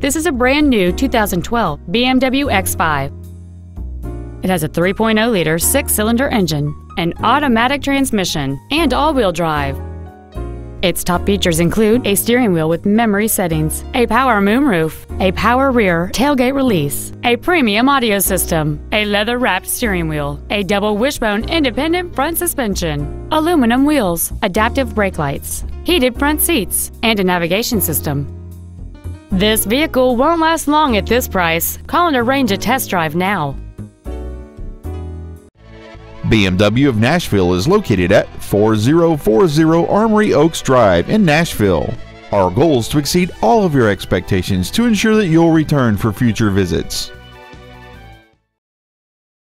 This is a brand new 2012 BMW X5. It has a 3.0 liter six cylinder engine, an automatic transmission, and all wheel drive. Its top features include a steering wheel with memory settings, a power moonroof, a power rear tailgate release, a premium audio system, a leather wrapped steering wheel, a double wishbone independent front suspension, aluminum wheels, adaptive brake lights, heated front seats, and a navigation system. This vehicle won't last long at this price. Call and arrange a test drive now. BMW of Nashville is located at 4040 Armory Oaks Drive in Nashville. Our goal is to exceed all of your expectations to ensure that you'll return for future visits.